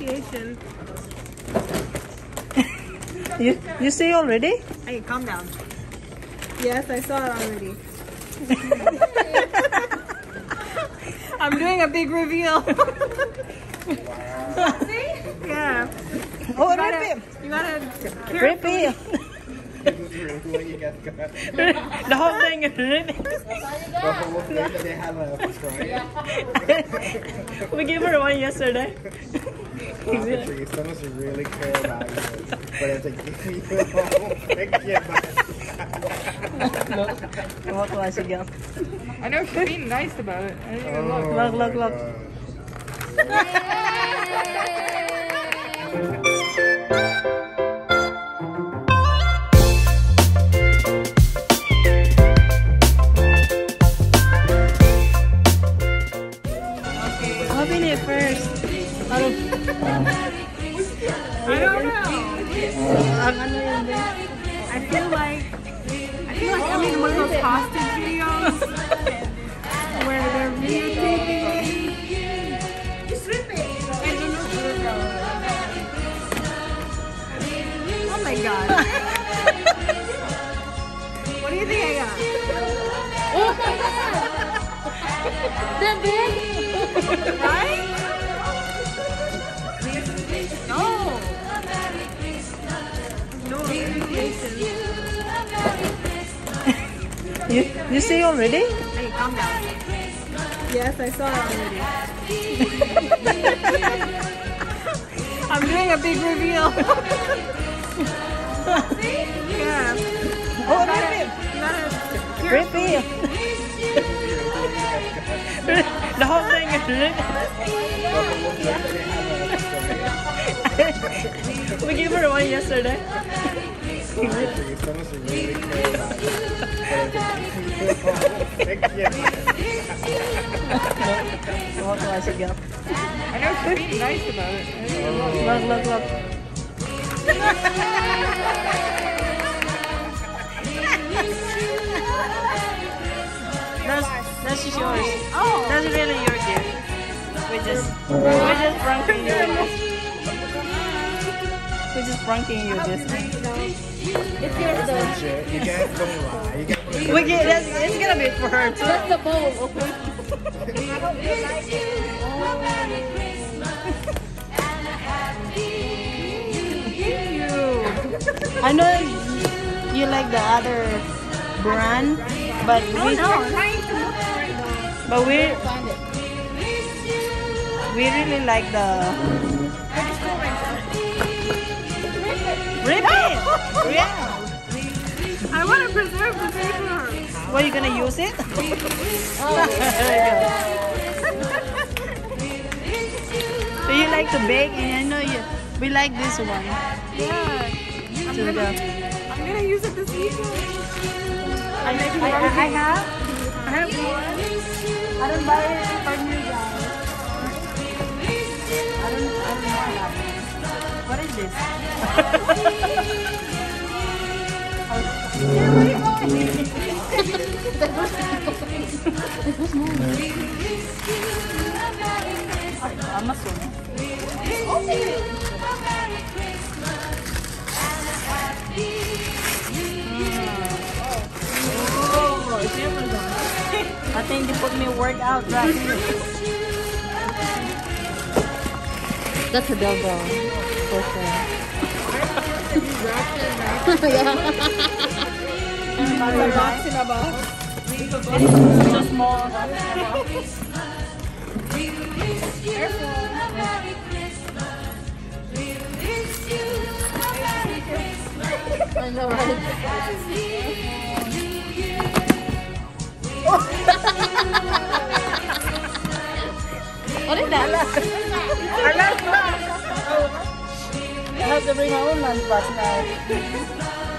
appreciation. You you see already? Hey, calm down. Yes, I saw it already. I'm doing a big reveal. yeah. Oh, You gotta, you gotta it. The whole thing is rip it. they have a Sprite. We gave her one yesterday. Honestly, someone should really care about you. But it's like, give me your home. Pick your What was it again? I know she's being nice about it. I didn't even look. Look, look, look. Hostage videos where they're videotaping. Oh my god. what do you think I got? Oh my god! The big? Right? You, you see already? Hey, calm down. Yes, I saw it already. I'm doing a big reveal. yeah. Oh. You it. the whole thing is rip it. We gave her one yesterday. It it. Look. That's that's yours. Oh. That's really your gift. We just we just pranking you. We just pranking you just. It's yours though. Legit. You guys don't lie. You guys We get that's it's gonna be for her too. That's the bowl, okay? I know you like the other brand, but oh, we but we we really like the Rip it! Yeah. I want to preserve the paper. What are you gonna use it? Do you like to bake? And I know you. We like this one. Yeah. I'm gonna, I'm gonna use it this weekend. I, I, I have. I have one. I don't buy it I think they put me workout right here. That's a. For sure. A box in a box. It's so small. I know, right? what is that? I have to bring my own lunchbox now.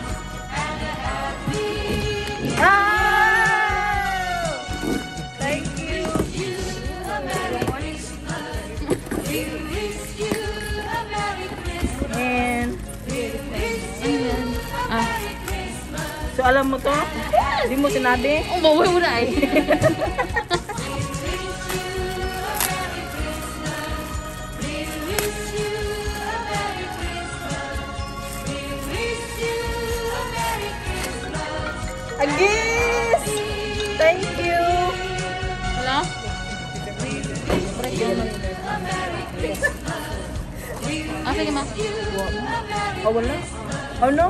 Oh! Thank you. And, Ah. so alam mo to? Hindi mo sinabi? Oh, bawa mo na eh. Oh, wala? Oh, no?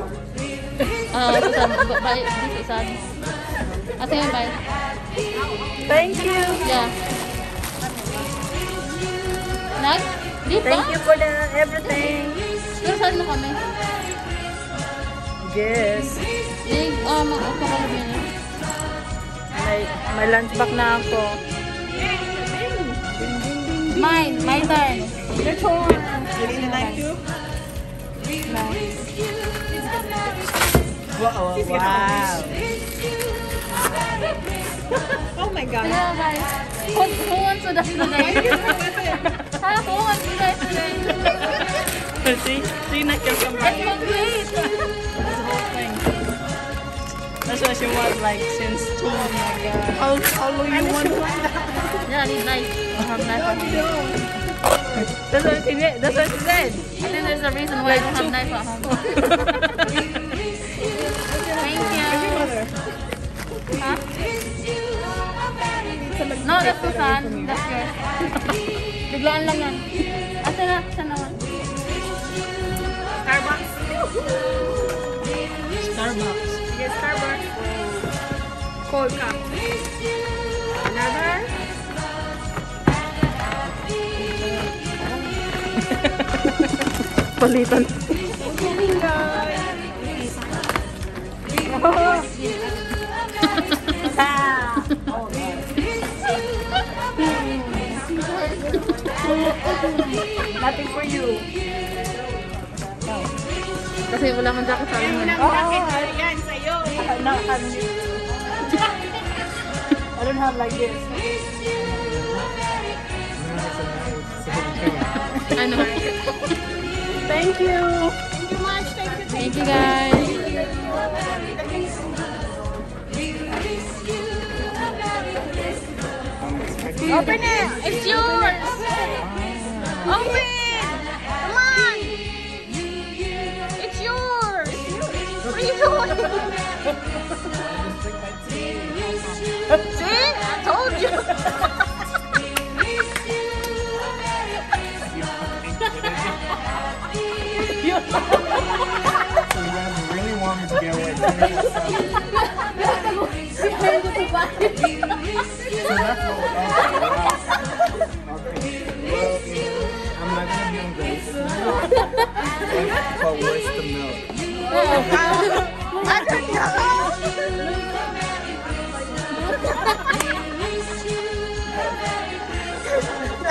Ah, Susan, ba- bye. This is sad. Ah, sige, bye. Thank you. Yeah. Nag? Di pa? Thank you for the everything. Pero saan mo kami? Yes. Eh, ah, uh, of minutes. May, may lunch back na ako. Mine, my turn. Your turn. You really like to? Wow. wow. oh my god. Sige, bye. Who, who wants to dance today? ha? Who wants to dance today? see, see, not your It's complete. That's the whole thing. That's what she wants, like, since two. Oh my god. How, how long you want Yeah, he's nice. I have knife at home. That's what she did. That's what she said. I think there's a reason why I don't have knife at home. Thank you. Huh? No, that's Susan. That's yours. Biglaan lang yan. Asa na? Asa naman? Starbucks. Starbucks. Yes, Starbucks. Cold cup. Palitan. Nothing for you. Kasi wala kang jacket sa akin. Oh, yan sa'yo. No, I don't have like this. I know. Thank you. Thank you guys. Open it! It's yours! Open! Come on! It's yours! What are you doing? So you guys really want me to get away from milk?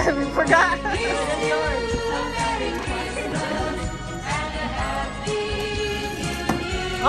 I forgot.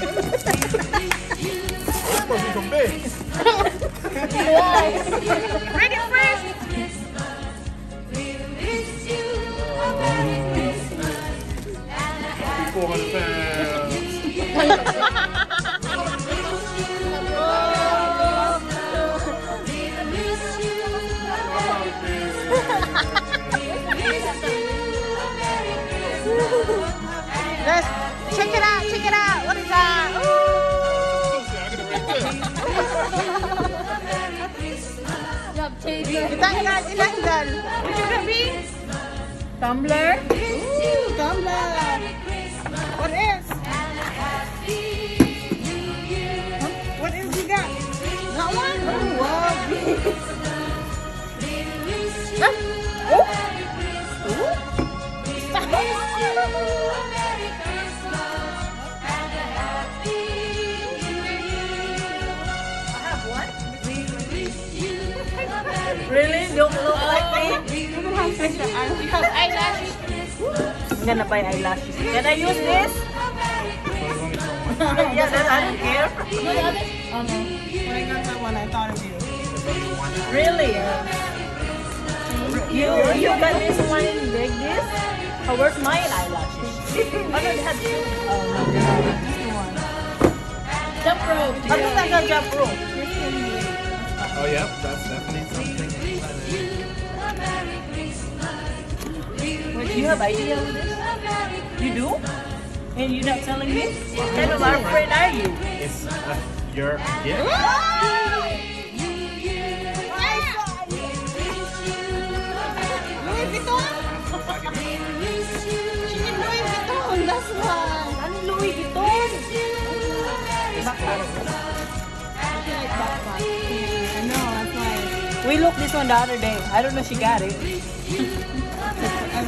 supposed to big. Four hundred. Let's check it out. Check it out. What is that? What you gonna be? Tumbler. Ooh, tumbler. What is? What is you got? That one? Oh, wow. Really? Don't look like me? You have eyelashes. I'm gonna buy eyelashes. Can I use this? yeah, then I don't care. No, the other? Oh, no. When I got that one, I thought of you. Really? You You you got this one like this? Oh, where's my eyelashes? oh no, they have two. Oh no, they have just one. Jump rope. I think I got jump rope. Oh, yep, that's definitely you have idea with this? You do? And you're not telling me? What kind of our friend are you? It's uh, your gift. Louis? She did Louis Vuitton, that's why. Ano Louis Vuitton? Backpack. She like backpack. I know, that's why. We looked this one the other day. I don't know she got it.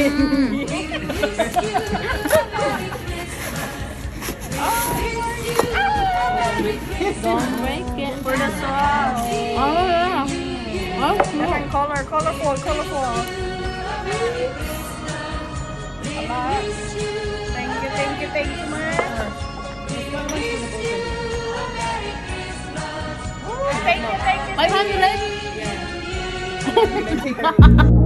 Don't break it. For the song. Oh. Oh, color, colorful, colorful. Thank you, thank you, thank you, man. Thank you, thank you. 500?